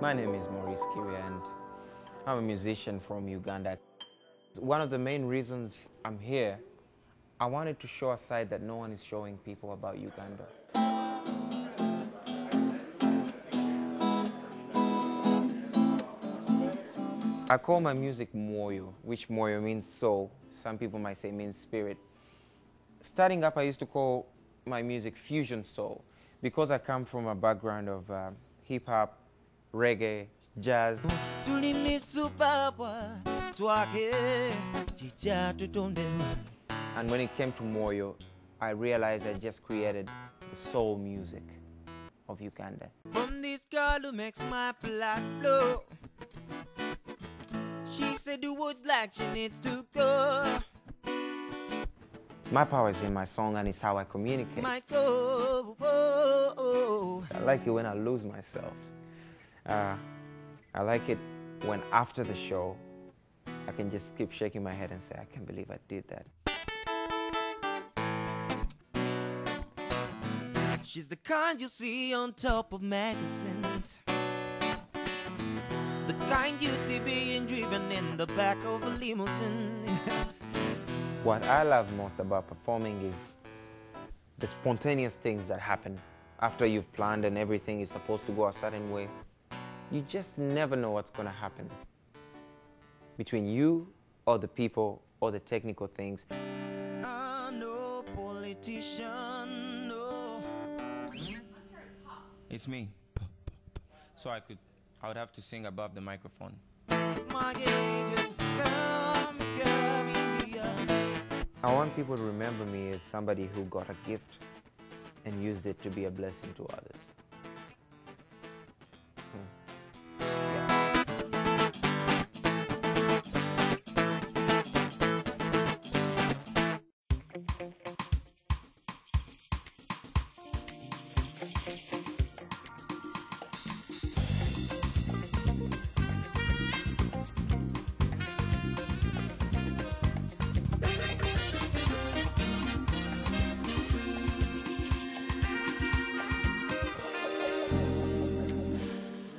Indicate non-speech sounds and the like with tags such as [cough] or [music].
My name is Maurice Kirya and I'm a musician from Uganda. One of the main reasons I'm here, I wanted to show a side that no one is showing people about Uganda. I call my music moyo, which moyo means soul. Some people might say means spirit. Starting up, I used to call my music fusion soul because I come from a background of uh, hip hop, reggae, jazz. And when it came to moyo, I realized I just created the soul music of Uganda. From this girl who makes my blood flow. She said the words like she needs to go. My power is in my song and it's how I communicate. Might go. Oh, oh, oh. I like it when I lose myself. Uh, I like it when after the show, I can just keep shaking my head and say, I can't believe I did that. She's the kind you see on top of magazines. The kind you see being driven in the back of a limousine. [laughs] What I love most about performing is the spontaneous things that happen after you've planned and everything is supposed to go a certain way. You just never know what's going to happen between you or the people or the technical things. I'm no politician, no. It's me. So I could, I would have to sing above the microphone. My angels come carry me up. I want people to remember me as somebody who got a gift and used it to be a blessing to others.